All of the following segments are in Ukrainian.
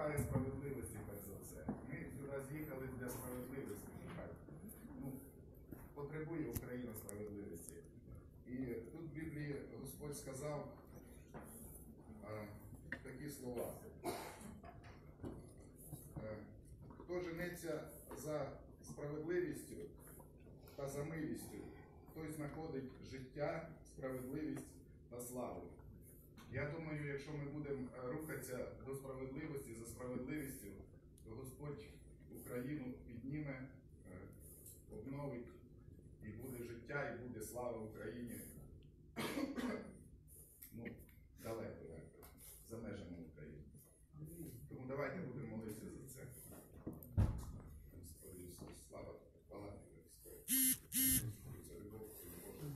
шукає справедливості перш за все. Ми сюди з'їхали для справедливості. Ну, потребує Україна справедливості. І тут в Біблії Господь сказав е, такі слова. Е, Хто женеться за справедливістю та за милістю, той знаходить життя, справедливість та славу. Я думаю, якщо ми будемо е, рухатися до справедливості за справедливістю, то Господь Україну підніме, е, обновить і буде життя, і буде слава Україні. ну, далеко, за межами України. Тому давайте будемо молитися за це. Господи Ісус, слава, хвала тобі, Господь. Господи, це любов твою Боже.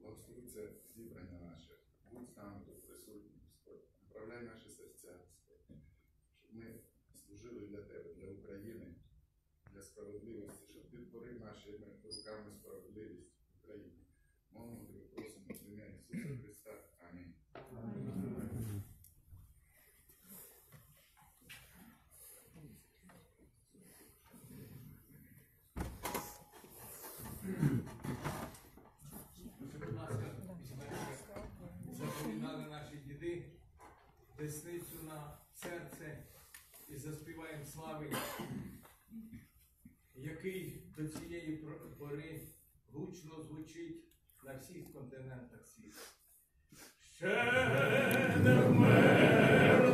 Благослови це зібрання наше. Будь з нами тут присутній, Господь. Направляй наші серця, Господь. Щоб ми служили для Тебе, для України, для справедливості, щоб ти творив нашими руками справедливість в Україні. Молимо тебе, просимо в ім'я Ісуса Христа. Амінь. Будь ласка, візьмете, заповідали наші діди, десницю на серце і заспіваємо слави, який до цієї пори гучно звучить на всіх континентах світу. Ще не вмерла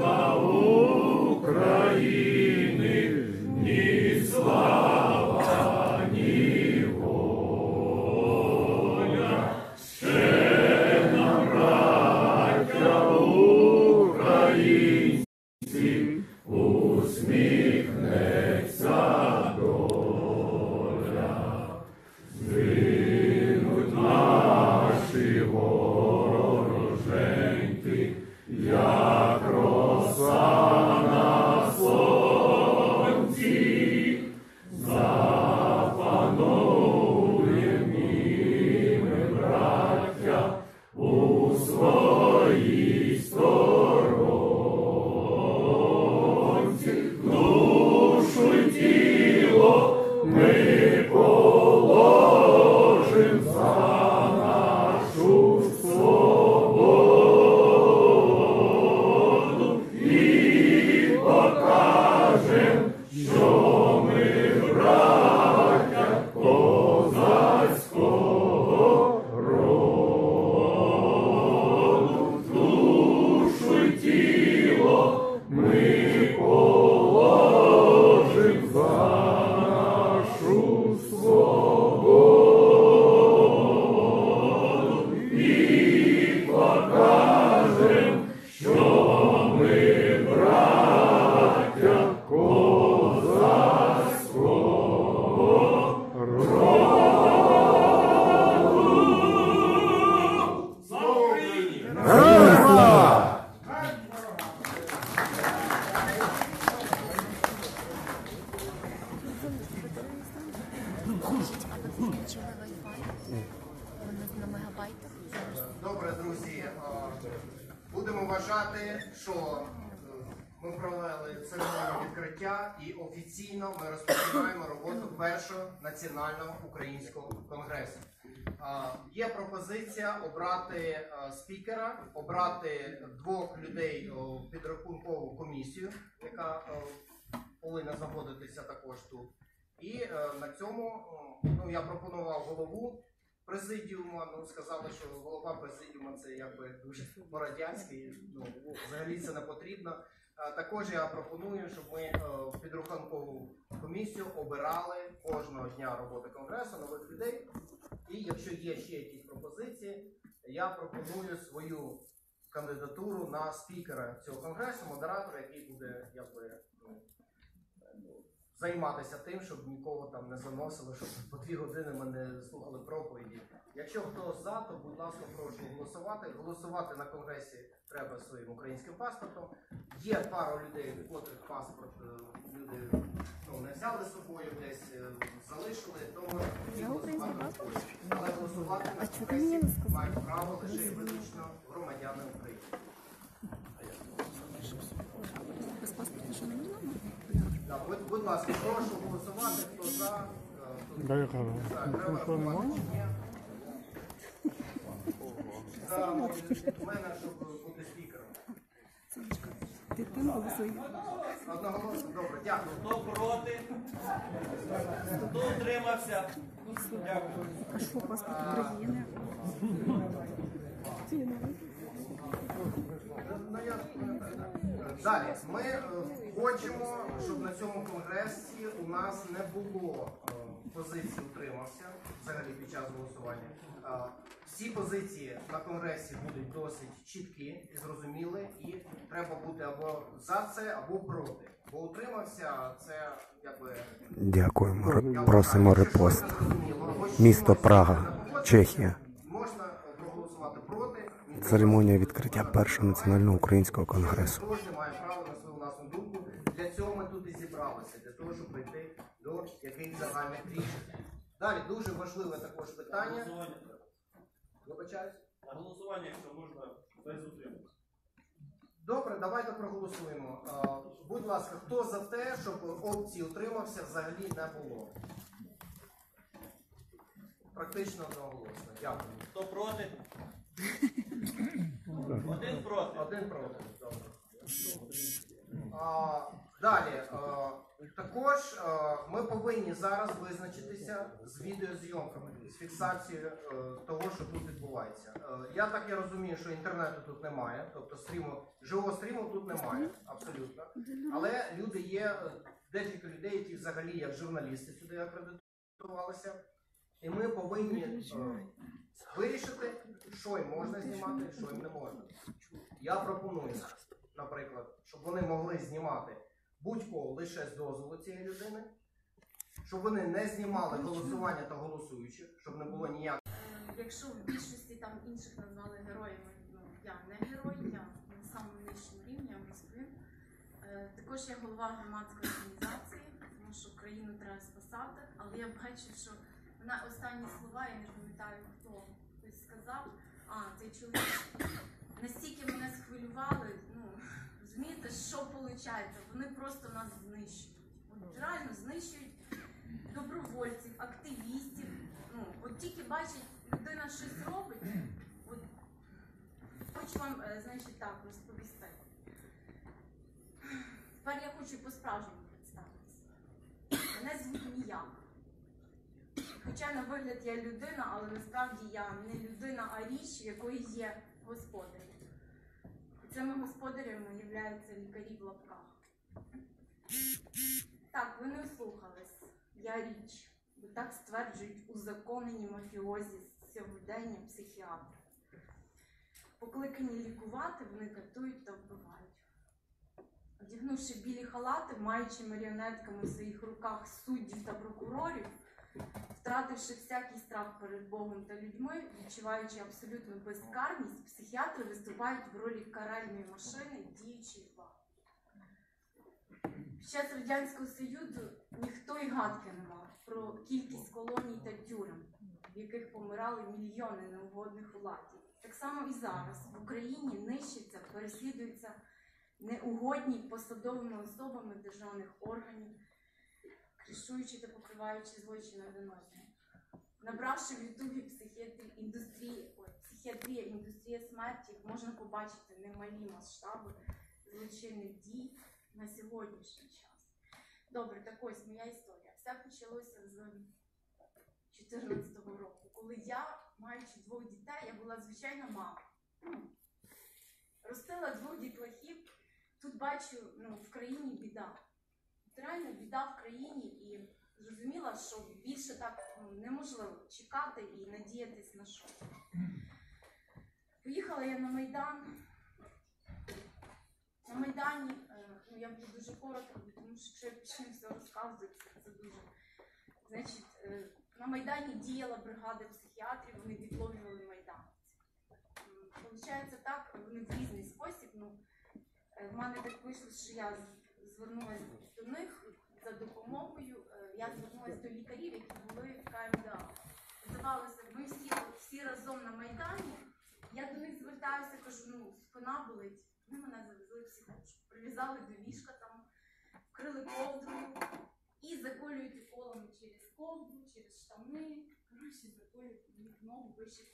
українського конгресу. Є пропозиція обрати е, спікера, обрати двох людей в підрахункову комісію, яка повинна знаходитися також тут. І е, на цьому ну, я пропонував голову президіуму. Ну сказали, що голова президіуму це якби дуже по-радянськи. Ну взагалі це не потрібно. Е, Також я пропоную, щоб ми е, в підрахункову комісію обирали кожного дня роботи конгресу нових людей. І якщо є ще якісь пропозиції, я пропоную свою кандидатуру на спікера цього конгресу, модератора, який буде якби ну, займатися тим, щоб нікого там не заносили, щоб по дві години ми не слухали проповіді. Якщо хто за, то будь ласка, прошу голосувати. Голосувати на конгресі треба своїм українським паспортом. Є пару людей, у котрих паспорт е, люди ну, не взяли з собою, десь е, залишили, тому голосувати. Але голосувати на конгресі мають право лише і виключно громадяни України. Без паспорта що не можна? Будь, будь ласка, прошу голосувати, хто за. хто Да, яка? не треба Ну, що. За мене, щоб бути спікером. Дитина голосує. Одноголосно, добре, дякую. Хто проти? Хто утримався? Дякую. А що паспорт України? Ну, я пам'ятаю, так. Далі, ми е, хочемо, щоб на цьому конгресі у нас не було е, позиції утримався взагалі під час голосування. Е, Всі позиції на конгресі будуть досить чіткі і зрозуміли, і треба бути або за це, або проти. Бо утримався це якби Дякуємо. Я Просимо репост. Місто Прага, Чехія. Можна проголосувати проти. Церемонія відкриття першого національного українського конгресу. Кожен має право на свою власну думку. Для цього ми тут і зібралися, для того, щоб прийти якихось загальних рішень. Далі дуже важливе також питання. Голосування. Вибачаюсь. На голосування, якщо можна, без утримання. Добре, давайте проголосуємо. А, Будь ласка, хто за те, щоб опції утримався, взагалі не було? Практично одноголосно. Дякую. Хто проти? Один проти. Один проти. Добре. Далі. Також ми повинні зараз визначитися з відеозйомками, з фіксацією е, того, що тут відбувається. Е, я так і розумію, що інтернету тут немає, тобто стріму, живого стріму тут немає, абсолютно. Але люди є, е, декілька людей, які взагалі як журналісти сюди акредитувалися. І ми повинні е, вирішити, що їм можна знімати, що їм не можна. Я пропоную, наприклад, щоб вони могли знімати будь-кого лише з дозволу цієї людини, щоб вони не знімали голосування та голосуючих, щоб не було ніяких. Е, Якщо в більшості там інших назвали героями, ну я не герой, я на самому нижчому рівні, я розповім. Е, Також я голова громадської організації, тому що країну треба спасати, але я бачу, що вона останні слова, я не пам'ятаю хто хтось сказав, а цей чоловік настільки мене схвилювали, розумієте, що виходить? Вони просто нас знищують. От реально знищують добровольців, активістів. Ну, от тільки бачить, людина щось робить. От, хочу вам, е, значить, так розповісти. Тепер я хочу по-справжньому представитися. Мене звуть Ніяк. Хоча на вигляд я людина, але насправді я не людина, а річ, в якої є господар. Цими господарями являються лікарі в лапках. Так, ви не ослухались. Я річ, бо так стверджують узаконені мафіозі сьогодення психіатри. Покликані лікувати, вони катують та вбивають. Одягнувши білі халати, маючи маріонетками в своїх руках суддів та прокурорів, втративши всякий страх перед Богом та людьми, відчуваючи абсолютну безкарність, психіатри виступають в ролі каральної машини, діючої влади. Під час Радянського Союзу ніхто й гадки не мав про кількість колоній та тюрем, в яких помирали мільйони неугодних владі. Так само і зараз в Україні нищаться, переслідуються неугодні посадовими особами державних органів, кришуючи та покриваючи злочини один одного. Набравши в Ютубі психіатрія, індустрія смерті, можна побачити немалі масштаби злочинних дій на сьогоднішній час. Добре, так ось моя історія. Все почалося з 2014 року, коли я, маючи двох дітей, я була звичайна мама. Ростила двох дітлахів. Тут бачу, ну, в країні біда. Реально біда в країні і зрозуміла, що більше так ну, неможливо чекати і надіятись на що. Поїхала я на Майдан. На Майдані, е, ну я буду дуже коротко, тому що якщо я почну все розказувати, це- дуже. Значить, е, на Майдані діяла бригада психіатрів, вони відловлювали майданців. М, Получається так, вони в різний спосіб. Ну, е, в мене так вийшло, що я звернулася до них за допомогою. Е, Я звернулася до лікарів, які були в КМДА. Здавалося, ми всі, всі разом на Майдані. Я до них звертаюся, кажу, ну, спина болить. Вони мене завезли психушку. Прив'язали до ліжка там вкрили ковдрою і заколюють уколами через ковдру, через штани. Коротше, заколюють їх ногу вище.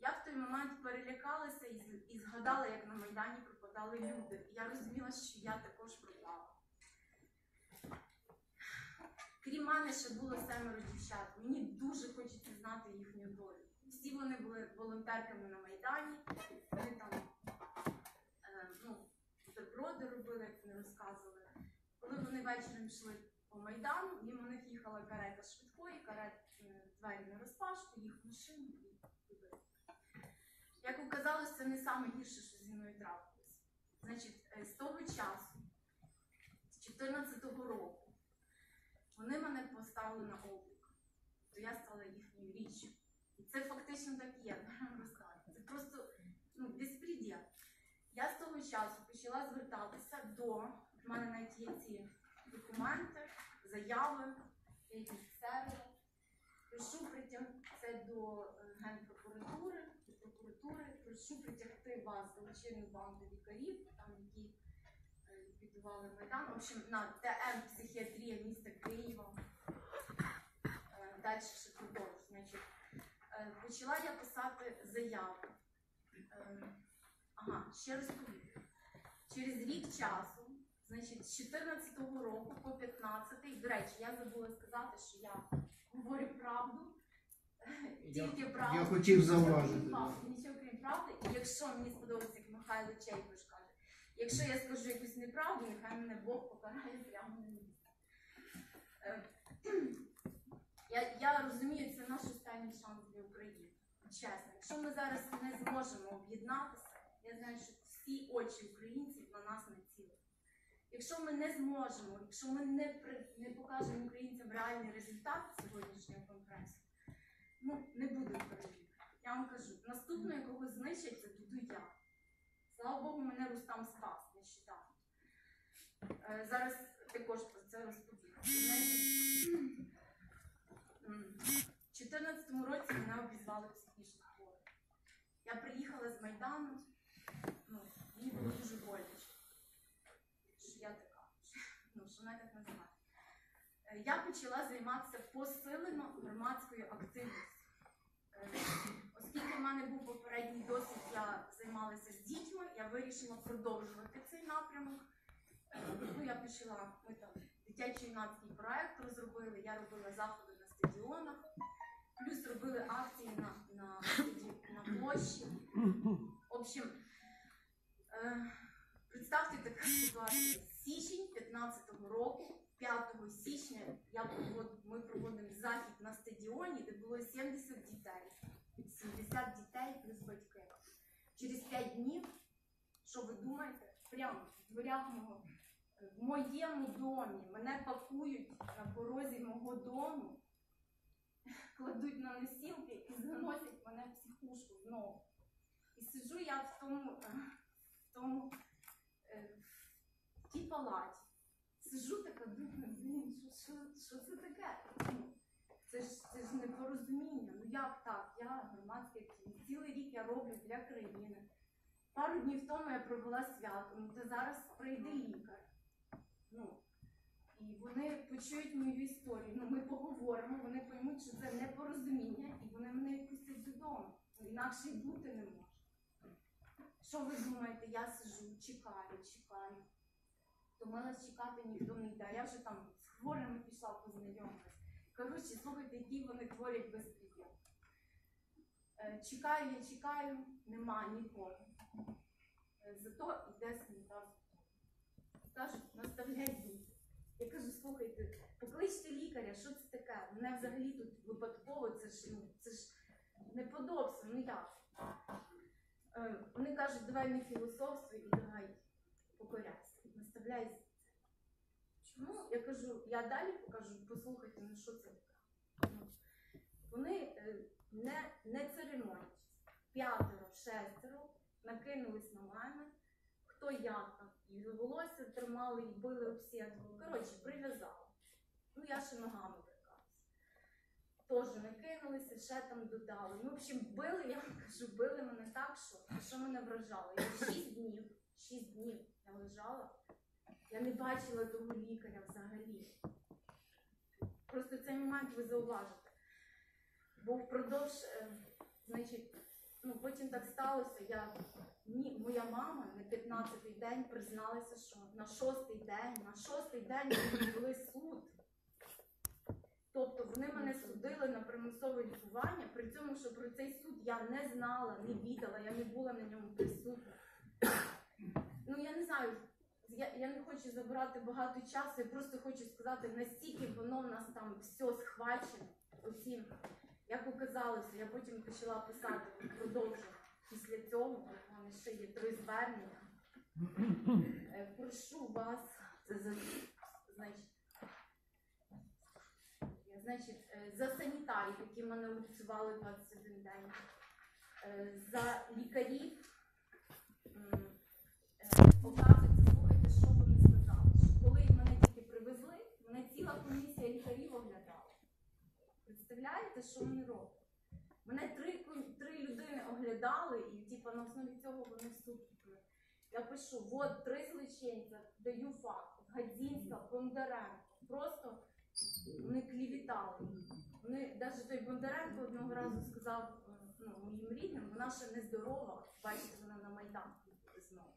Я в той момент перелякалася і, і згадала, як на Майдані пропадали люди. І я розуміла, що я також пропала. Крім мене ще було семеро дівчат. Мені дуже хочеться знати їхню долю. Всі вони були волонтерками на Майдані. Вони там е, ну, робили, як вони розказували. Коли вони вечором йшли по Майдану, їм у них їхала карета швидкої, карет е, двері на розпашку, їх машину і туди. Як оказалось, це не саме гірше, що зі мною трапилось. Значить, е, з того часу, з 14-го року, вони мене поставили на облік, то я стала їхньою річчю. І це фактично так є, вам розказую. Це просто ну, безпреділ. Я з того часу почала звертатися до, в мене навіть є ці документи, заяви, я їх відсервила. Прошу притягти до е, Генпрокуратури, до прокуратури, прошу притягти вас до злочинну банду лікарів, е, Майдан. В общем, на ТМ психіатрія міста Києва. Е, Далі ще. Значить, е, почала я писати заяви. Е, Ага, ще розповім. Через рік часу, значить, з 14-го року по 15-й, до речі, я забула сказати, що я говорю правду. Тільки правду. я хотів зауважити, Нічого крім правди. І якщо мені сподобається, як Михайло Чейкош каже, якщо я скажу якусь неправду, нехай мене Бог покарає прямо на місці. Е, Я, я розумію, це наш останній шанс для України. Чесно, якщо ми зараз не зможемо об'єднатися, я знаю, що всі очі українців на нас націлені. Якщо ми не зможемо, якщо ми не, при, не покажемо українцям реальний результат сьогоднішнього конгресу, ну не буде України. Я вам кажу, наступною, кого знищать, це буду я. Слава Богу, мене Рустам спас нещодавно. Е, зараз також про це розповім. В 2014 році мене обізвали психічно хворим. Я приїхала з Майдану, ну, мені було дуже боляче, що я така, ну, що мене так називають. Е, Я почала займатися посилено громадською активністю. Е, Оскільки в мене був попередній досвід, я займалася з дітьми, я вирішила продовжувати цей напрямок. Е, Ну, я почала, ми там дитячий юнацький проект розробили, я робила заходи на стадіонах, плюс робили акції на, на, на площі. В общем, е, представте така ситуація. Січень 15-го року, 5 січня, я провод, ми проводимо захід на стадіоні, де було 70 дітей. 70 дітей плюс батьки. Через 5 днів, що ви думаєте, прямо в дверях мого, в моєму домі мене пакують на порозі мого дому, кладуть на носілки і заносять мене в психушку знову. І сиджу я в тому, е, в тому е, в тій палаті. Сижу така, думаю, блін, що, що, що це таке? Ну, це ж це ж непорозуміння. Ну як так? Я громадський. Цілий рік я роблю для країни. Пару днів тому я провела свято. Ну то зараз прийде лікар. Ну і вони почують мою історію. Ну ми поговоримо, вони поймуть, що це непорозуміння, і вони мене відпустять додому. Ну, інакше й бути не може. Що ви думаєте? Я сижу, чекаю, чекаю. Втомилась чекати ніхто не йде. Я вже там з хворими пішла познайомитися. Коротше, слухайте, які вони творять безпреділ. Е, Чекаю, я чекаю, нема нікого. Е, Зато йде санітар. Кажуть, наставляй діти. Я кажу, слухайте, покличте лікаря, що це таке? Мене взагалі тут випадково, це ж, ну, це ж неподобство, ну як? Е, Вони кажуть, давай не філософствуй і давай покоряйся, наставляй Чому? Я кажу, я далі покажу, послухайте, ну що це таке. Ну, Вони не, не церемоняться. П'ятеро, шестеро накинулись на мене, хто як там. І волосся тримали, і били об сітку. Коротше, прив'язали. Ну, я ще ногами брикалася. Теж накинулися, ще там додали. Ну, в общем, били, я кажу, били мене так, що, що мене вражало. Я шість днів, шість днів я лежала Я не бачила того лікаря взагалі. Просто цей момент ви зауважите. Бо впродовж, е, значить, ну потім так сталося. Я ні, моя мама на 15-й день призналася, що на шостий день, на шостий день вони були суд. Тобто вони мене судили на примусове лікування, при цьому, що про цей суд я не знала, не відала, я не була на ньому присутня. Ну я не знаю, я, я не хочу забирати багато часу, я просто хочу сказати, настільки воно в нас там все схвачено. Оці, як оказалося, я потім почала писати, продовжу після цього, в мене ще є три звернення. Е, Прошу вас, це за, значить, значить, е, за санітарів, які мене працювали 21 день, е, за лікарів. м, е, слухайте, що вони сказали. Що коли мене тільки привезли, мене ціла комісія лікарів оглядала. Представляєте, що вони роблять? Мене три, три людини оглядали, і типу, на основі цього вони в. Я пишу, от три злочинця, даю факт. Гадзінська, Бондаренко. Просто вони клівітали. Вони, навіть той Бондаренко одного разу сказав е, ну, моїм рідним, вона ще не здорова, бачите, вона на Майдан знову.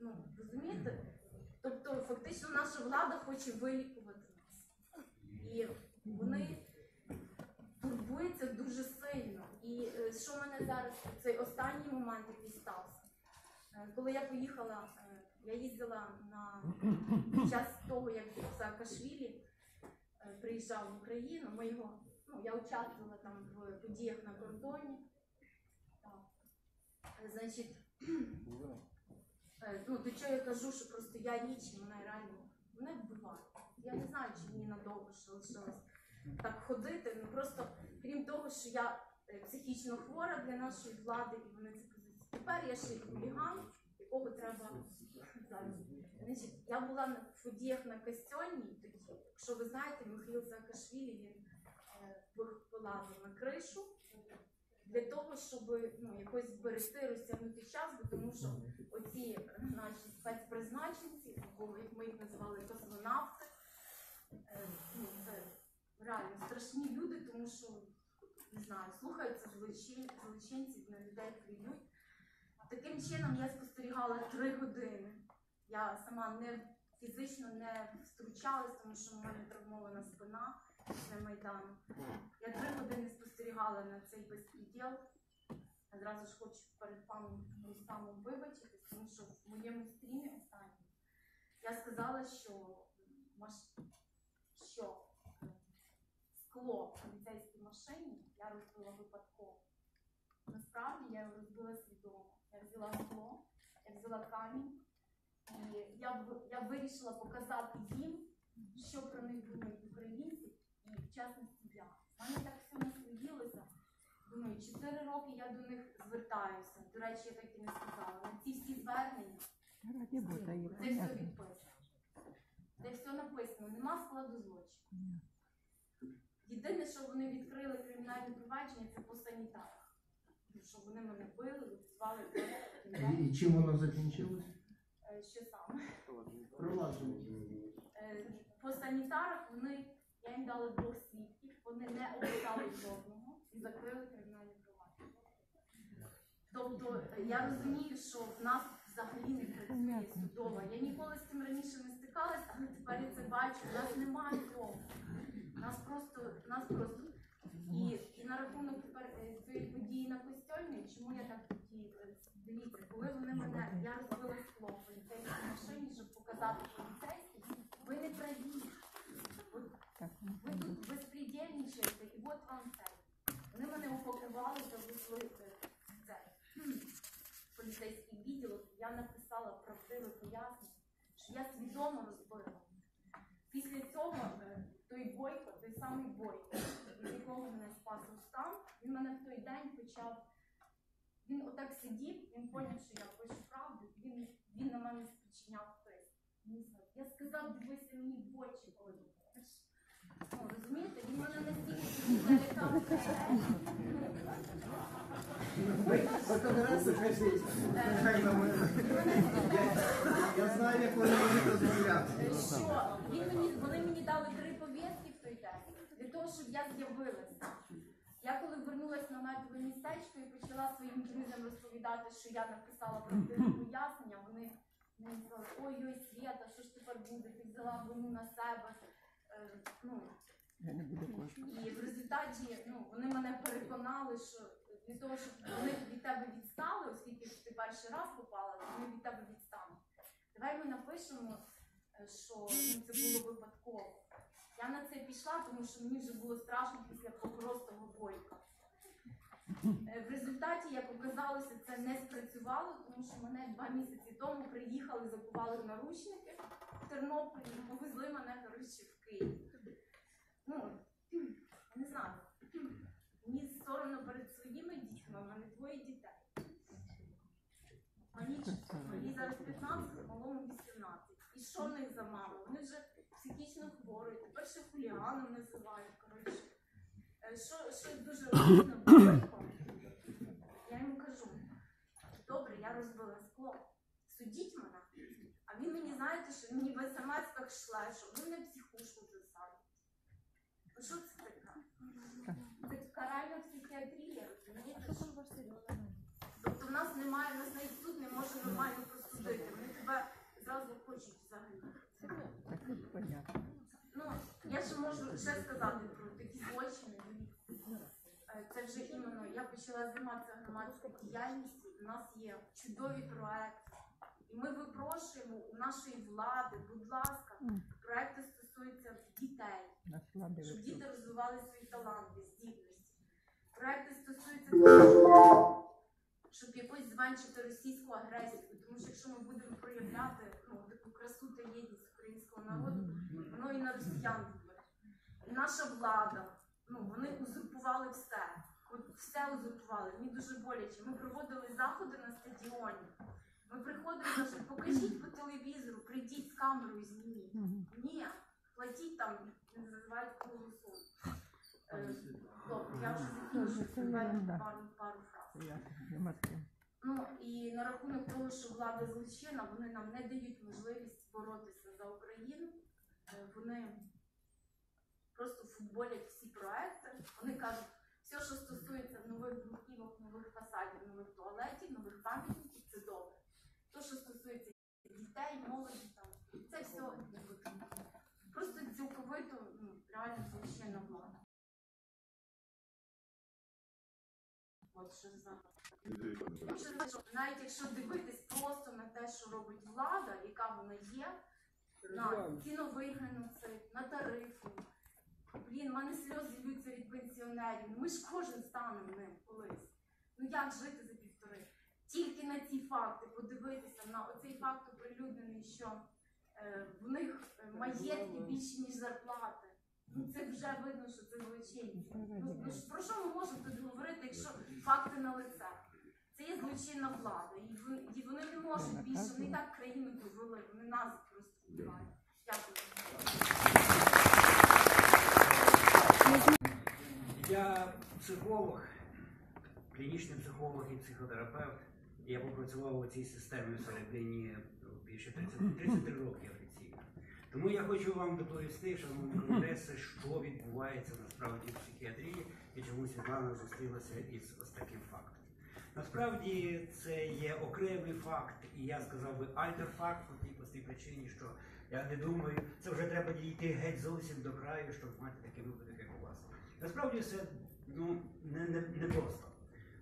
Ну, розумієте? Тобто, фактично, наша влада хоче вилікувати нас. І вони турбуються дуже сильно. І е, що мене зараз, цей останній момент, який стався, Е, коли я поїхала, е, я їздила на час того, як Саакашвілі приїжджав в Україну. Ми його, ну, я участвувала там в подіях на кордоні. Значить, ну, до чого я кажу, що просто я річ, мене реально мене вбивають. Я не знаю, чи мені надовго ще лишилось так ходити. Ну просто крім того, що я е, психічно хвора для нашої влади, і вони це кажуть. Тепер я ще й хуліган, якого треба зараз. Значить, я була на в подіях на Костьонній тоді. Якщо ви знаєте, Михайло Саакашвілі він е, ви- на кришу для того, щоб ну, якось зберегти, розтягнути час, бо тому що оці наші спецпризначенці, або як ми їх називали космонавти, е, ну, реально страшні люди, тому що не знаю, слухаються злочинців, на людей плюють. Таким чином я спостерігала три години. Я сама не фізично не втручалась, тому що в мене травмована спина після майдану. Я три години спостерігала на цей безпреділ. Я зразу ж хочу перед паном Рустамом вибачитись, тому що в моєму стрімі останньому я сказала, що що скло в поліцейській машині я розбила випадково. Насправді я його розбила свідомо. Я взяла скло, я взяла камінь, і я, я вирішила показати їм, що про них думають українці, і в частності я. В мене так все наслоїлося. Думаю, чотири роки я до них звертаюся. До речі, я так і не сказала. На ці всі звернення це все відписано. Це все написано, нема складу злочину. Єдине, що вони відкрили кримінальне провадження, це по санітарах. Що вони мене били, звали І, і чим воно закінчилось? що саме. Провадження. Е, По санітарах вони, я їм дала двох свідків, вони не описали жодного і закрили кримінальне провадження. Тобто е, я розумію, що в нас взагалі не працює судова. Я ніколи з цим раніше не стикалась, але тепер я це бачу. У нас немає цього. Нас просто, нас просто. І, і на рахунок тепер е, цієї події на костюмі, чому я так хотіла? Дивіться, коли вони мене, я розбила скло в поліцейській машині, щоб показати поліцейським, ви не праві. От Так, ви тут безпредельничаєте, і от вам це. Вони мене упакували та вийшли е, в цей кхм, поліцейський відділок. Я написала правдиве пояснення, що я свідомо розбила. Після цього е, той бойко, той самий бойко, від якого мене спас Рустам, він мене в той день почав. Він отак сидів, він поняв, що я пишу правду, він, він на мене спричиняв тиск. Я сказав, дивися мені в очі, коли. Ну, розумієте, він мене настільки залякав. Я знаю, як вони будуть розмовляти. Е, що він мені, вони мені дали три повістки в той день для того, щоб я з'явилася. Я коли вернулася на медове містечко і почала своїм друзям розповідати, що я написала правдиве пояснення, вони мені сказали, ой, ой, Свєта, що ж тепер буде? Ти взяла вину на себе. Е, ну, і в результаті ну, вони мене переконали, що для того, щоб вони від тебе відстали, оскільки ти перший раз попала, то вони від тебе відстануть. Давай ми напишемо, е, що ну, це було випадково. Я на це пішла, тому що мені вже було страшно після попростого бойка. Е, В результаті, як оказалося, це не спрацювало, тому що мене два місяці тому приїхали, закували наручники в Тернополі і повезли мене коротше, в Київ. Ну, не знаю. Мені соромно перед своїми дітьми, в мене двоє дітей. Мені, зараз 15, малому 18. І що в них за мама? Вони вже ще хуліганом називають. Коротше. Е, Що, що дуже бойко. Я йому кажу, добре, я розбила скло. Судіть мене. А він мені, знаєте, що мені в смс-ках шле, що ви мене психушку засадите. Ну що це таке? Це каральна психіатрія, розумієте? Тобто в нас немає, в нас навіть суд не може нормально просудити. Вони тебе зразу хочуть взагалі. Ну, я ще можу ще сказати про такі злочини. Е, Це вже іменно я почала займатися громадською діяльністю. У нас є чудові проекти. І ми випрошуємо у нашої влади, будь ласка, проекти стосуються дітей, щоб діти розвивали свої таланти, здібності. Проекти стосуються того, щоб якось зменшити російську агресію. Тому що якщо ми будемо проявляти ну, таку красу та єдність українського народу, воно і на росіян буде. І наша влада, ну вони узурпували все. Все узурпували. Мені дуже боляче. Ми проводили заходи на стадіоні. Ми приходили, кажуть, покажіть по телевізору, прийдіть з камерою, зніміть. Ні, платіть там, не називають круглу. Е, Добре, я вже закінчу пару, пару фраз. Ну і на рахунок того, що влада злочинна, вони нам не дають можливість боротися за Україну. Е, Вони просто футболять всі проекти. Вони кажуть, все, що стосується нових бруківок, нових фасадів, нових туалетів, нових пам'ятників, це добре. То, що стосується дітей, молоді, там, це все. Просто цілковито ну, реально злочинна влада. От що за. Навіть якщо дивитись просто на те, що робить влада, яка вона є, на ціновий геноцид, на тарифи. Блін, в мене сльози льються від пенсіонерів. Ну, Ми ж кожен станемо ним колись. Ну як жити за півтори? Тільки на ці факти подивитися на оцей факт оприлюднений, що е, в них маєтки більші, ніж зарплати. Ну це вже видно, що це злочинці. Ну, ну про що ми можемо тут говорити, якщо факти на лице? Це є злочинна влада, і вони, і вони не можуть більше, вони і так країну повели, вони нас просто вбивають. Дякую. Я психолог, клінічний психолог і психотерапевт. Я попрацював у цій системі в середині ну, більше 30, 33 роки офіційно. Тому я хочу вам доповісти, шановні конгреси, що відбувається насправді в психіатрії і чому Світлана зустрілася із ось таким фактом. Насправді це є окремий факт, і я сказав би альтерфакт по тій простій причині, що я не думаю, це вже треба дійти геть зовсім до краю, щоб мати такий випадок, як у вас. Насправді все ну, не, не, не просто.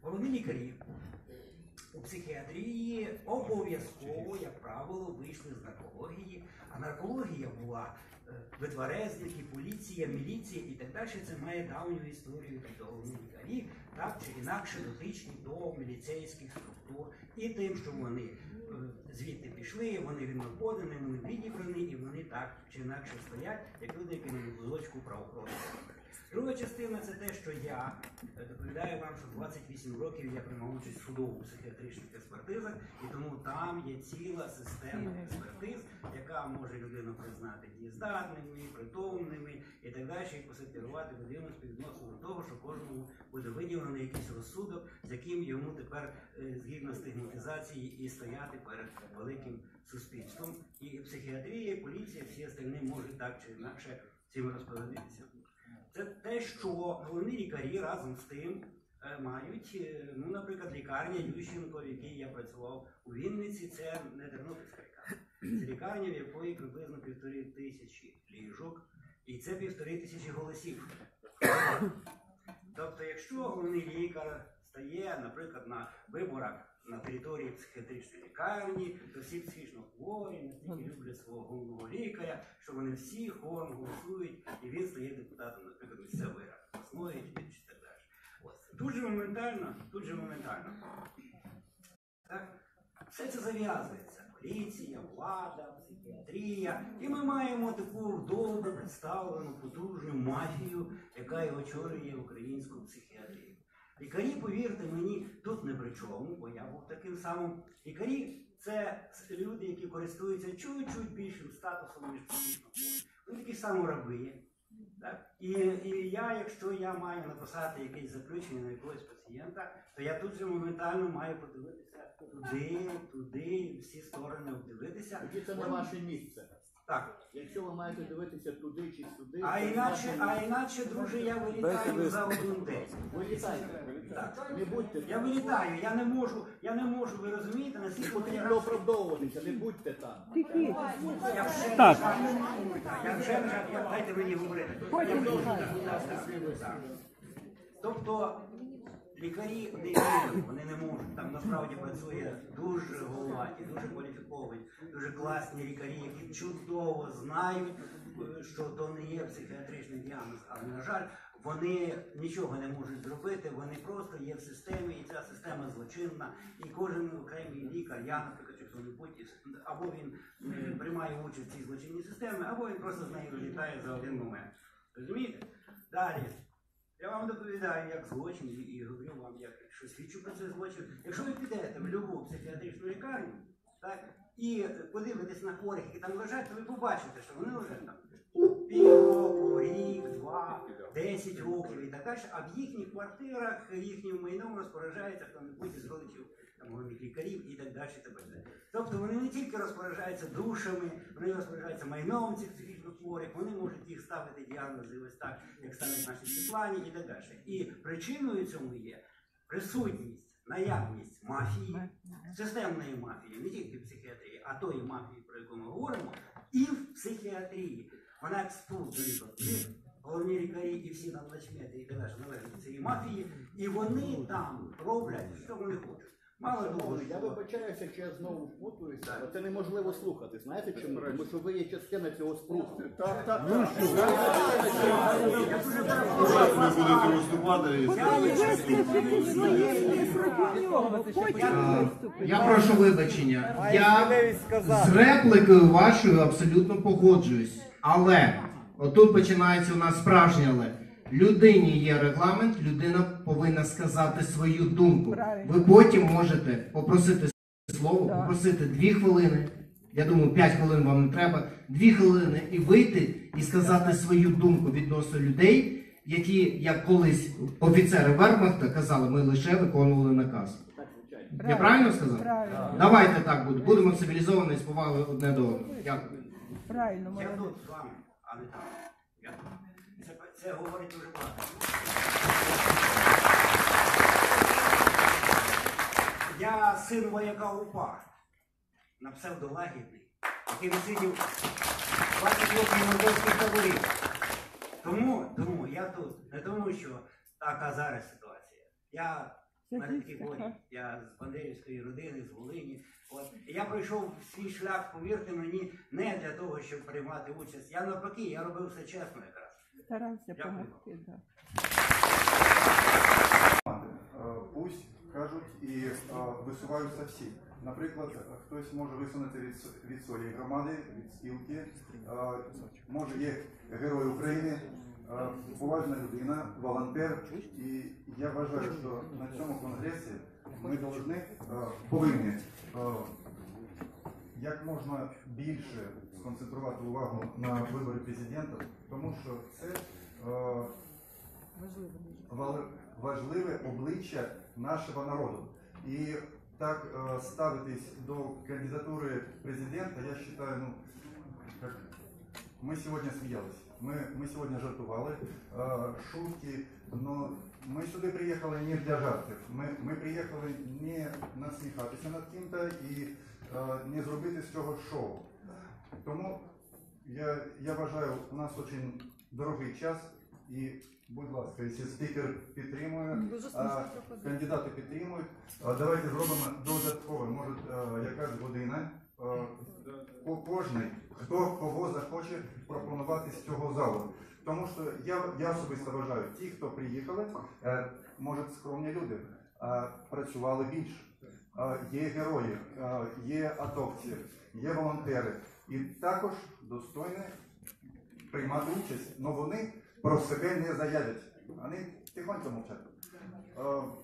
Головні лікарі у психіатрії обов'язково, як правило, вийшли з наркології, а наркологія була витверезники, поліція, міліція і так далі. Це має давню історію, головні лікарі, так чи інакше дотичні до міліцейських структур і тим, що вони е, звідти пішли, вони віднаходені, вони відібрані, і вони так чи інакше стоять, як люди, які на вузочку правоохоронних. Друга частина це те, що я е, доповідаю вам, що 28 років я приймав участь в судово-психіатричних експертизах, і тому там є ціла система експертиз, яка може людину признати дієздатними, притомними і так далі, і посектерувати людину співвідносно до того, що кожному буде виділений якийсь розсудок, з яким йому тепер е, згідно стигматизації і стояти перед великим суспільством. І психіатрія, і поліція, всі остальні можуть так чи інакше цим розпорядитися. Це те, що головні лікарі разом з тим е, мають, е, ну, наприклад, лікарня Ющенко, в якій я працював у Вінниці, це не Тернопільська лікарня. Це лікарня, в якої приблизно півтори тисячі ліжок, і це півтори тисячі голосів. Тобто, якщо головний лікар стає, наприклад, на виборах на території психіатричної лікарні, то всі психічно хворі, настільки люблять свого головного лікаря, що вони всі хором голосують, і він стає депутатом, наприклад, місцевої ради, обласної чи так далі. Тут же моментально, тут же моментально. Так? Все це зав'язується. Поліція, влада, психіатрія. І ми маємо таку добре представлену потужну мафію, яка і очолює українську психіатрію. Лікарі, повірте мені, тут не при чому, бо я був таким самим. Лікарі це люди, які користуються чуть-чуть більшим статусом, ніж хворі. Вони такі самі раби. Так? І, і я, якщо я маю написати якесь заключення на якогось пацієнта, то я тут же моментально маю подивитися туди, туди, всі сторони обдивитися. Тоді це не ваше місце. Так. Якщо ви маєте дивитися туди чи сюди, А іначе, а іначе, друже, я вилітаю за один день. Ви літайте. Так. Не будьте Я там. вилітаю, я не можу, я не можу, ви розумієте, Не наскільки потрібно мене оправдовуватися, не будьте там. Я вже Так. Так, я вже дайте мені говорити. Я вже- Так. Тобто лікарі вони не можуть. Там насправді працює дуже головаті, дуже кваліфіковані, дуже класні лікарі, які чудово знають, що то не є психіатричний діагноз, але на жаль. Вони нічого не можуть зробити, вони просто є в системі, і ця система злочинна. І кожен окремий лікар, я, наприклад, чи хто-небудь, або він е, приймає участь в цій злочинній системі, або він просто з нею вилітає за один момент. Розумієте? Далі. Я вам доповідаю як злочин і, говорю вам, як що свідчу про цей злочин. Якщо ви підете в будь-яку психіатричну лікарню, так, і подивитесь на хворих, які там лежать, то ви побачите, що вони лежать там півроку, рік, далі, а в їхніх квартирах, їхнім майном розпоряджається хто-небудь із родичів лікарів і так далі. так далі. Тобто вони не тільки розпоряджаються душами, вони розпоряджаються майном цих психічно хворих, вони можуть їх ставити діагнози ось так, як ставить наші Світлані і так далі. І причиною цьому є присутність, наявність мафії, системної мафії, не тільки психіатрії, а тої мафії, про яку ми говоримо, і в психіатрії. Вона як спрут головні лікарі і всі там начмети і так далі належать цієї мафії, і вони там роблять, що вони хочуть. Мало того, я що вибачаюся, що я знову впутуюся, але це неможливо слухати. Знаєте чому? Тому що ви є частина цього спруту. Так, так, Ви будете виступати. Я прошу вибачення. Я з репликою вашою абсолютно погоджуюсь. Але отут починається у нас справжнє але. Людині є регламент, людина повинна сказати свою думку. Ви потім можете попросити слово, попросити дві хвилини. Я думаю, п'ять хвилин вам не треба. Дві хвилини і вийти і сказати свою думку відносно людей, які, як колись офіцери Вермахта казали, ми лише виконували наказ. Я правильно сказав? Давайте так буде. Будемо цивілізовані з повагою одне до одного. Дякую. я тут з вами, а не там. Це, це говорить дуже багато. Я син вояка УПА на псевдолагідний, який висидів 20 років мордовських таборів. Тому, тому я тут, не тому, що така зараз ситуація. Я я з Бандерівської родини, з Волині. От. Я пройшов свій шлях, повірте мені, не для того, щоб приймати участь. Я навпаки, я робив все чесно якраз. Старався Дякую. допомогти, так. Е, Пусть кажуть і е, висуваються всі. Наприклад, хтось може висунути від, с- від своєї громади, від спілки. Е, Може є Герой України, поважна людина, волонтер, і я вважаю, що на цьому конгресі ми повинні, е, повинні е, як можна більше сконцентрувати увагу на виборі президента, тому що це е, важливе обличчя нашого народу. І так е, ставитись до кандидатури президента, я вважаю, ну, как мы сегодня мы, мы сегодня жартували, э, шутки, но ми сюди приїхали не для жартів. Ми, ми приїхали не насміхатися над ким-то і е, не зробити з цього шоу. Тому я, я вважаю, у нас дуже дорогий час і, будь ласка, якщо спікер підтримує, Дуже а смішна пропозиція. кандидати підтримують, а давайте зробимо додатково, може е, якась година. е, Ко- Кожний, хто кого захоче пропонувати з цього залу. Тому що я, я особисто вважаю, ті, хто приїхали, е, може скромні люди, а працювали більше. Е, Є герої, е, є атовці, є волонтери. І також достойні приймати участь. але вони про себе не заявлять. Вони тихонько мовчать. Е,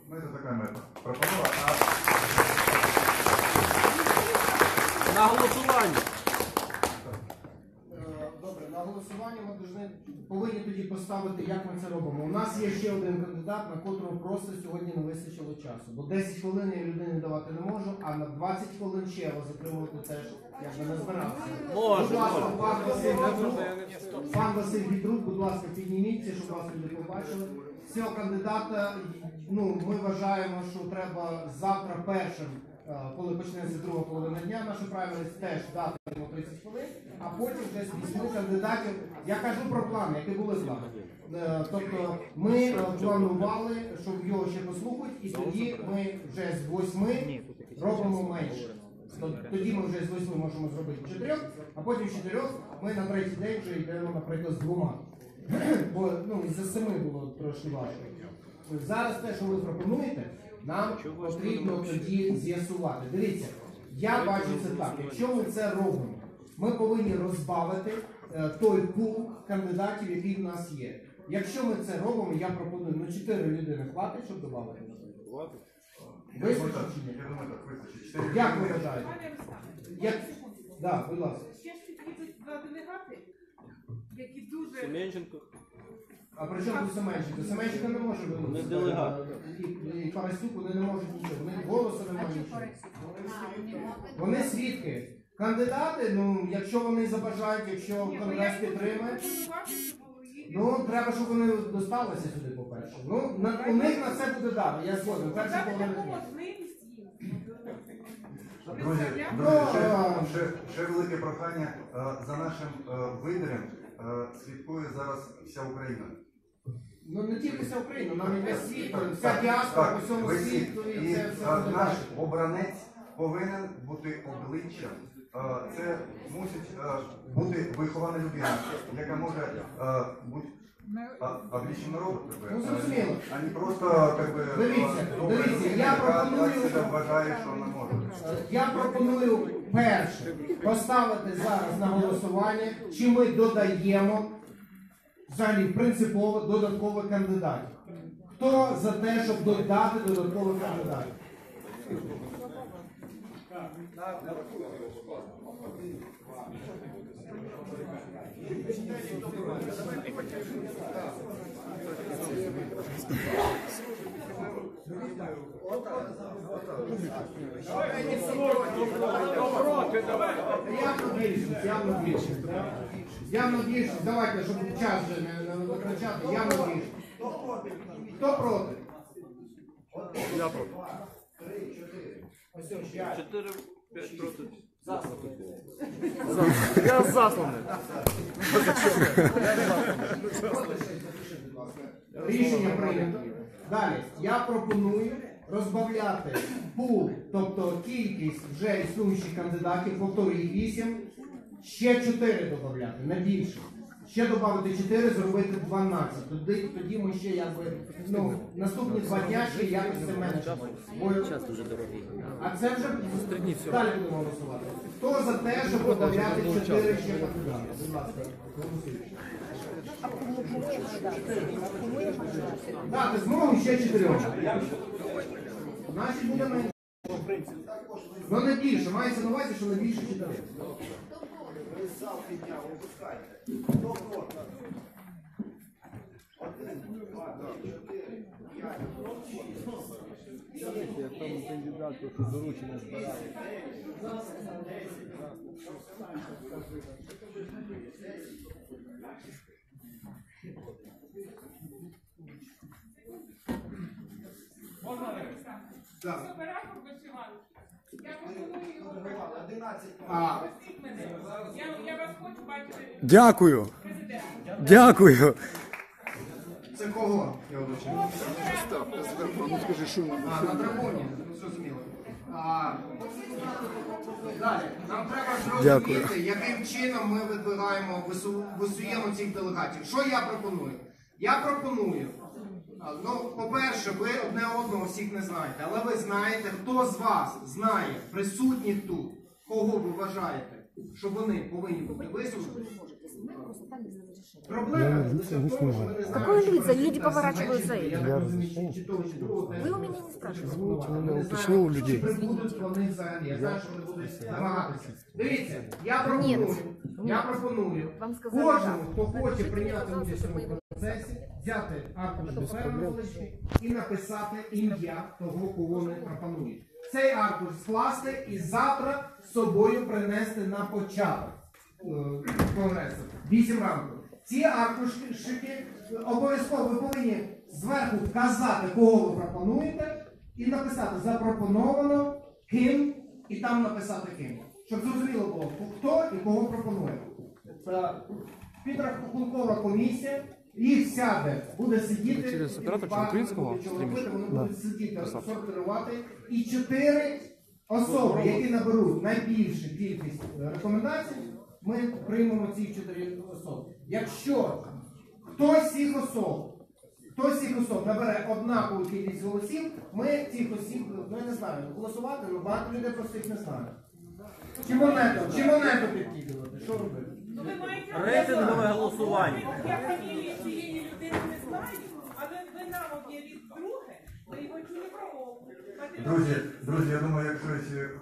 Ми це така мета. Пропонувала, На голосування. Е, Добре, на голосування ми повинні, повинні тоді поставити, як ми це робимо. У нас є ще один кандидат, на котрого просто сьогодні не вистачило часу. Бо 10 хвилин я людині давати не можу, а на 20 хвилин ще його затримувати теж якби не збирався. Будь ласка, пан Василь Гідрук, пан Василь Гідрук, будь ласка, підніміться, щоб вас люди побачили. Цього кандидата, ну, ми вважаємо, що треба завтра першим, коли почнеться друга половина дня, нашу праймериз теж дати йому 30 хвилин, а потім з вісьми кандидатів. Я кажу про плани, які були плани. Е, Тобто ми е, планували, щоб його ще послухають, і тоді ми вже з восьми робимо менше. Тоді ми вже з восьми можемо зробити чотирьох, а потім з чотирьох ми на третій день вже йдемо, наприклад, з двома. Бо ну, із-за семи було трошки важко. Зараз те, що ви пропонуєте, нам потрібно тоді з'ясувати. Дивіться, я бачу це так. Якщо ми це робимо, ми повинні розбавити е, той пул кандидатів, який в нас є. Якщо ми це робимо, я пропоную ну 4 людини хватить, щоб додати. Вистачить чи ні? Як ви вважаєте? Як... Да, будь ласка. ще ж підійдуть два делегати, які дуже Семенченко. А при чому тут Семенченко? Семенченко не може Вони виносити. делегати. І, і Парасюк вони не можуть нічого. Вони голосу не мають нічого. Вони свідки. Кандидати, ну, якщо вони забажають, якщо Ні, конгрес я її- ну треба, щоб вони досталися сюди, по-перше. Ну, на, у них на це буде дано, я згоден. Перша Дати половина таку дня. можливість їм. Друзі, друзі, ще, Ну, ще, ще велике прохання е, за нашим е, вибором е, слідкує зараз вся Україна. Ну не тільки вся Україна, нам і весь світ, вся діаспора по всьому всі. світу, і І це е, все буде наш обранець повинен бути обличчям. Е, Це мусить е, бути вихована людина, яка може е, бути а- обличчям народу, как Ну, зрозуміло. а не просто как бы, Дивіться, добра дивіться, людина, я яка пропоную- так себе вважає, що вона може. Е, Я пропоную перше поставити зараз на голосування, чи ми додаємо взагалі принципово додаткових кандидатів. Хто за те, щоб додати додаткових кандидатів? Явно більшість, явно більшість. Давайте, щоб час вже не, витрачати, явно більшість. Хто проти? Я проти. Ось ось, п'ять. Чотири, п'ять проти. Я засланий. Рішення прийнято. Далі я пропоную розбавляти пул, тобто кількість вже існуючих кандидатів, повторюю їх 8, ще 4 додати, не більше. Ще додати 4, зробити 12. Тоді, тоді ми ще якби ну, наступні два дня ще якось це менше. Бо-. А це вже далі будемо голосувати. Хто за те, щоб додати 4 ще кандидати? Будь ласка, голосуйте. Дати змогу ще чотирьох. Значить буде менше. Ну не більше, мається на увазі, що не більше чотирьох. Так. Оператор вишиванки. Я пропоную його А, Я, я вас хочу бачити Дякую. президентом. Дякую. це кого? Я вибачаю. А, на драконі, зрозуміло. Далі, нам треба Дякую. зрозуміти, яким чином ми видвигаємо, вису- висуємо цих делегатів. Що я пропоную? Я пропоную, ну, по-перше, ви одне одного всіх не знаєте, але ви знаєте, хто з вас знає, присутніх тут, кого ви вважаєте, що вони повинні бути висунуті. Проблема Я не в тому, що ми не знаємо, Какой що лица? Люди поворачиваются Я этим. так розумію, чи того, чи. Вы у меня не спрашиваете. Извините, Ми мене не у людей. Чи прибудуть вони взагалі? Я знаю, що вони будуть намагатися. Дивіться, я пропоную, я пропоную Вам сказали кожному, хто хоче Напишіть прийняти участь в пожалуйста, цьому процесі, взяти аркуш Без паперу невеличкий і написати ім'я того, кого вони пропонують. Цей аркуш скласти і завтра з собою принести на початок е, конгресу. Вісім ранку. Ці аркушики е, обов'язково ви повинні зверху вказати, кого ви пропонуєте, і написати запропоновано ким, і там написати ким. Щоб зрозуміло було, хто і кого пропонує. Підрахункова комісія, їх сяде, буде сидіти. Через оператор чи українського робити, Вони Да. будуть сидіти, сортирувати. І чотири особи, які наберуть найбільшу кількість е, рекомендацій, ми приймемо ці чотири особи. Якщо хтось цих особ, хтось цих особ набере однакову кількість голосів, ми цих осіб, ну я не знаю, голосувати, ну багато людей просто їх не знають. Чи монету, чи монету підкидувати, що робити? Ну, ви маєте Рейтингове голосування. Я фамілії цієї людини не знаю, але ви нам об'явіть друге, Друзі, друзі, я думаю, якщо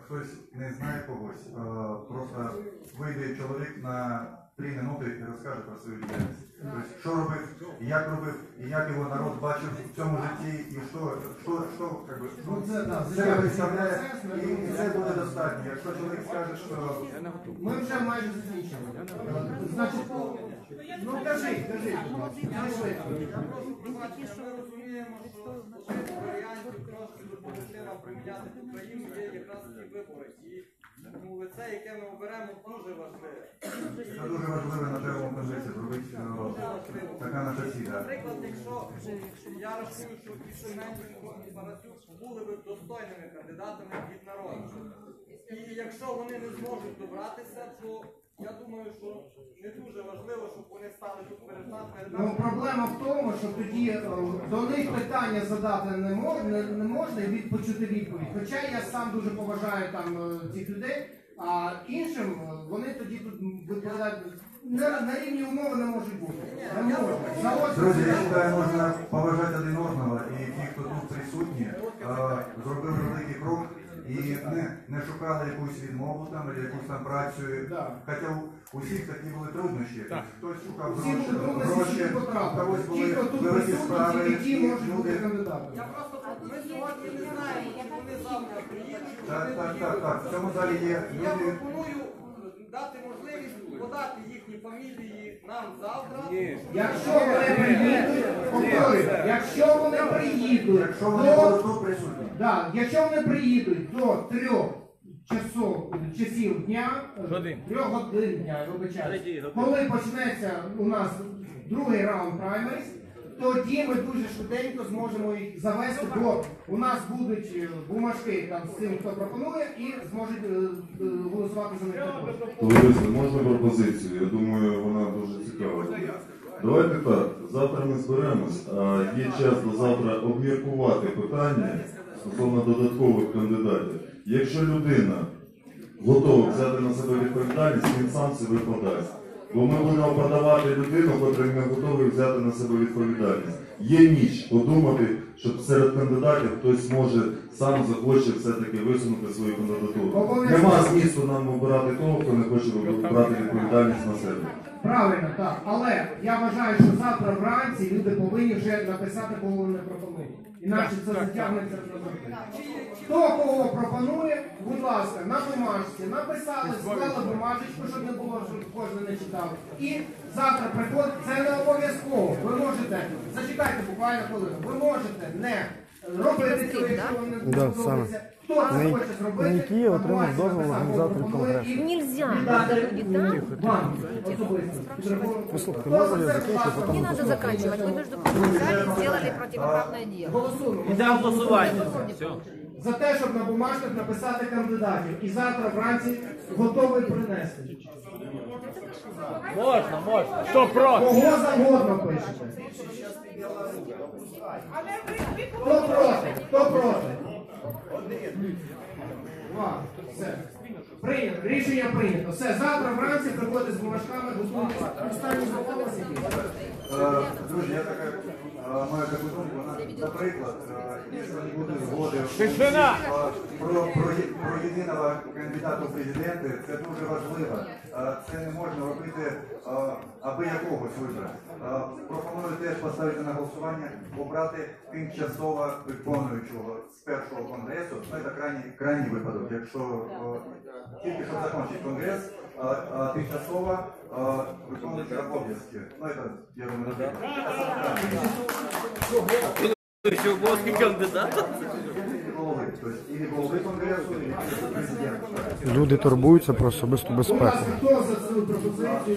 хтось не знає когось, е, просто вийде чоловік на три минути і розкаже про свою діяльність. Тобто, що робив, і як робив, і як його народ бачив в цьому житті, і що, що, що, як би, Ну, це, да, це представляє, процес, і це буде достатньо. Якщо чоловік скаже, що Ми вже майже закінчили. Значить, ну кажи, кажи, розуміємо, що один з варіантів трошки допомогти нам приміняти Україну є якраз ці вибори. І тому лице, яке ми оберемо, дуже важливе. це дуже важливо на первому конгресі зробити е, така наша ціль. Наприклад, якщо я рахую, що і Семенченко, і Парасюк були б достойними кандидатами від народу. І якщо вони не зможуть добратися, то я думаю, що не дуже важливо, щоб вони стали тут перед нами. Ну, проблема в тому, що тоді е, до них питання задати не можна, не, не можна і від- почути відповідь. Хоча я сам дуже поважаю там е, цих людей, а іншим е, вони тоді тут відповідають на, на рівні умови не можуть бути. Не Друзі, я вважаю, можна поважати один одного і ті, хто тут присутні, е, зробили великий крок і не, не шукали якусь відмову там, або якусь там працю. Да. Хоча у, усіх всіх такі були труднощі. Хтось шукав Всі гроші, були трудності, гроші, всі у потрапили. когось були хто тут великі присутні, справи. тільки ті можуть бути люди- кандидатами. Я просто ми сьогодні не знаємо, чи вони завтра приїдуть, чи Так, вони так, так, так. В цьому залі є Я люди. пропоную дати можливість подати їхні фамілії нам завтра. Якщо вони приїдуть, повторюю, якщо вони приїдуть, Якщо вони до- будуть тут присутні. Да, якщо вони приїдуть до трьох часов, часів дня, е, трьох годин дня, вибачаюсь, коли почнеться у нас другий раунд праймеріс, тоді ми дуже швиденько зможемо їх завести, бо у нас будуть е, бумажки там з цим, хто пропонує, і зможуть е, е, голосувати за них також. Можна пропозицію? Я думаю, вона дуже цікава. Давайте так, завтра ми зберемось, а є час до завтра обміркувати питання стосовно додаткових кандидатів. Якщо людина готова взяти на себе відповідальність, він сам себе подасть. Бо ми будемо подавати людину, яка не готовий взяти на себе відповідальність. Є ніч подумати, щоб серед кандидатів хтось може сам захоче все-таки висунути свою кандидатуру. Нема змісту нам обирати того, хто не хоче брати відповідальність на себе. Правильно, так. Але я вважаю, що завтра вранці люди повинні вже написати, кого вони пропонують. Інакше це затягнеться завтра. Хто кого пропонує, будь ласка, на бумажці написали, склали бумажечку, щоб не було, щоб кожен не читав. І завтра приходить, це не обов'язково. Ви можете, зачекайте буквально хвилину, ви можете не робити не Да, подобається. саме. Хто це На- хоче зробити, на який отримав дозвіл написати, організатор кого пропонує, конгресу. Нельзя. Люди, вам особисто. Послухайте, можна я закінчу, потім Не надо заканчивать. Вы, между прочим, сделали противоправное дело. Голосуємо. Голосування. Все. За те, щоб на бумажках написати кандидатів. І завтра вранці готовий принести. Можна, можна. Хто проти? Кого завгодно пишете. Ви, ви Хто проти? Хто проти? Все. Прийнято. Рішення прийнято. Все, завтра вранці приходите з бумажками, готуйтесь. Останні сидіть. Е, Друзі, я така маю таку думку. на- Наприклад, якщо не буде згоди про, про, про єдиного кандидата в президенти, це дуже важливо. Це не можна робити аби якогось вибору. Пропоную теж поставити на голосування, обрати тимчасово виконуючого з першого конгресу. Ну, це крайній, крайній випадок. Якщо тільки щоб закінчити конгрес, тимчасово виконуючи обов'язки. Ну, це, я думаю, Ще обов'язки кандидата. голови. Тобто, і голови конгресу, і президент. Люди турбуються про особисту безпеку. ласка, хто за цю пропозицію?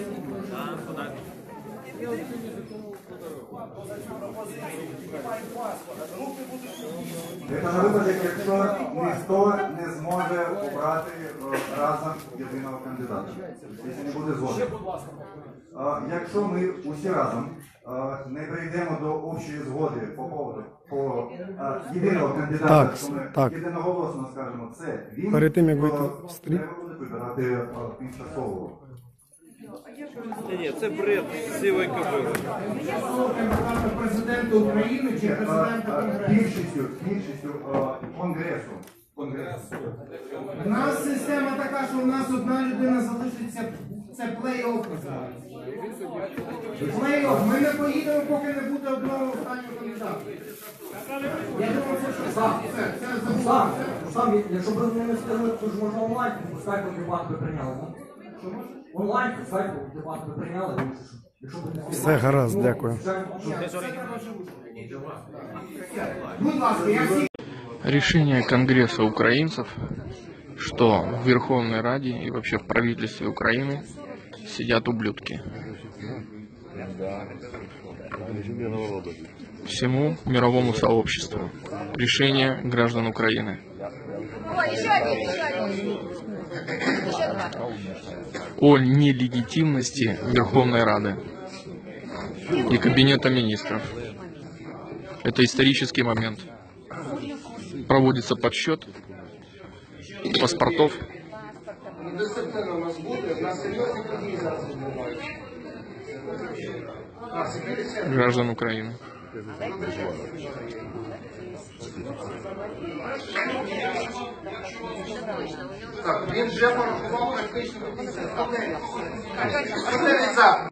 Це на випадок, якщо ніхто не зможе обрати е, разом єдиного кандидата. Якщо не буде згоди. Якщо ми усі разом не прийдемо до общої згоди по поводу по єдиного кандидата, Так, що ми так. єдиноголосно скажемо, це він Перед тим, як вийти в стрій. треба буде вибирати а, тимчасового. Ні, це бред сивої кобили. Президента України чи президента Конгресу? Більшістю, більшістю а, конгресу. Конгресу. У нас система така, що у нас одна людина залишиться. Це плей-офф називається. Плей-офф. Ми не поїдемо, поки не буде одного останнього кандидата. Я думаю, це що сам. Це, це Сам, сам, якщо б ви не встигли, то ж можна онлайн, по скайпу дебат ви прийняли. ну? Онлайн по скайпу дебат ви прийняли, ну, що ж, якщо б не встигли. Все гаразд, дякую. Будь ласка, я всі Решение Конгресса украинцев, что в Верховной Раде и вообще в правительстве Украины сидят ублюдки. Всему мировому сообществу. Решение граждан Украины. О нелегитимности Верховной Рады и Кабинета министров. Это исторический момент. Проводится подсчет паспортов Дисципліна у нас буде, у нас серйозні події зараз відбуваються. граждан Украины. Так, він вже порахував практично 50. За.